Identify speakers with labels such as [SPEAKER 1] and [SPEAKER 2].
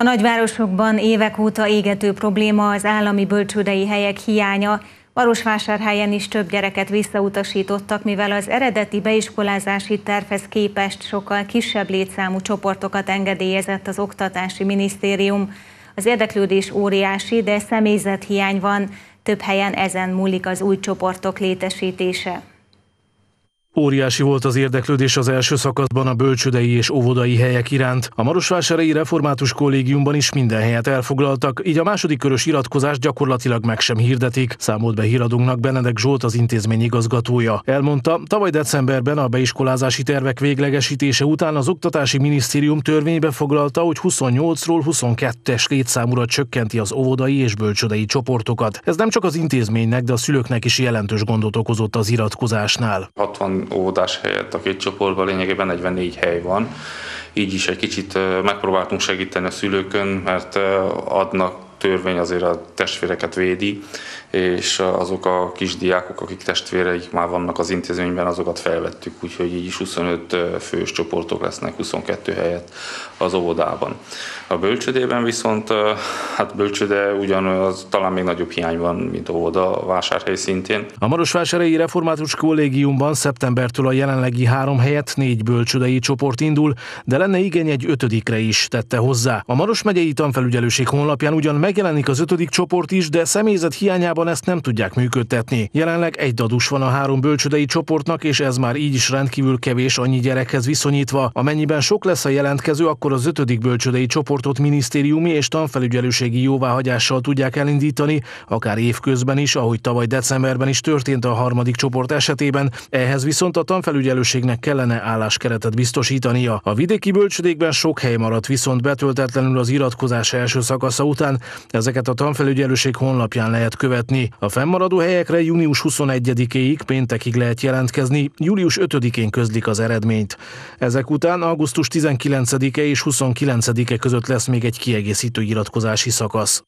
[SPEAKER 1] A nagyvárosokban évek óta égető probléma az állami bölcsődei helyek hiánya. Marosvásárhelyen is több gyereket visszautasítottak, mivel az eredeti beiskolázási tervhez képest sokkal kisebb létszámú csoportokat engedélyezett az Oktatási Minisztérium. Az érdeklődés óriási, de személyzet hiány van, több helyen ezen múlik az új csoportok létesítése.
[SPEAKER 2] Óriási volt az érdeklődés az első szakaszban a bölcsödei és óvodai helyek iránt. A Marosvásárhelyi Református Kollégiumban is minden helyet elfoglaltak, így a második körös iratkozást gyakorlatilag meg sem hirdetik, számolt be híradónknak Benedek Zsolt az intézmény igazgatója. Elmondta, tavaly decemberben a beiskolázási tervek véglegesítése után az Oktatási Minisztérium törvénybe foglalta, hogy 28-ról 22-es létszámúra csökkenti az óvodai és bölcsödei csoportokat. Ez nem csak az intézménynek, de a szülőknek is jelentős gondot okozott az iratkozásnál.
[SPEAKER 3] 60 óvodás helyett a két csoportban lényegében 44 hely van. Így is egy kicsit megpróbáltunk segíteni a szülőkön, mert adnak törvény azért a testvéreket védi, és azok a kisdiákok, akik testvéreik már vannak az intézményben, azokat felvettük, úgyhogy így is 25 fős csoportok lesznek 22 helyett az óvodában. A bölcsödében viszont, hát bölcsöde ugyanaz, talán még nagyobb hiány van, mint óvoda vásárhely szintén.
[SPEAKER 2] A Marosvásárhelyi Református Kollégiumban szeptembertől a jelenlegi három helyett négy bölcsödei csoport indul, de lenne igény egy ötödikre is, tette hozzá. A Maros megyei tanfelügyelőség honlapján ugyan megjelenik az ötödik csoport is, de személyzet hiányában ezt nem tudják működtetni. Jelenleg egy dadus van a három bölcsödei csoportnak, és ez már így is rendkívül kevés annyi gyerekhez viszonyítva. Amennyiben sok lesz a jelentkező, akkor az ötödik bölcsödei csoportot minisztériumi és tanfelügyelőségi jóváhagyással tudják elindítani, akár évközben is, ahogy tavaly decemberben is történt a harmadik csoport esetében. Ehhez viszont a tanfelügyelőségnek kellene álláskeretet biztosítania. A vidéki bölcsödékben sok hely maradt viszont betöltetlenül az iratkozás első szakasza után, Ezeket a tanfelügyelőség honlapján lehet követni. A fennmaradó helyekre június 21-ig péntekig lehet jelentkezni, július 5-én közlik az eredményt. Ezek után augusztus 19-e és 29-e között lesz még egy kiegészítő iratkozási szakasz.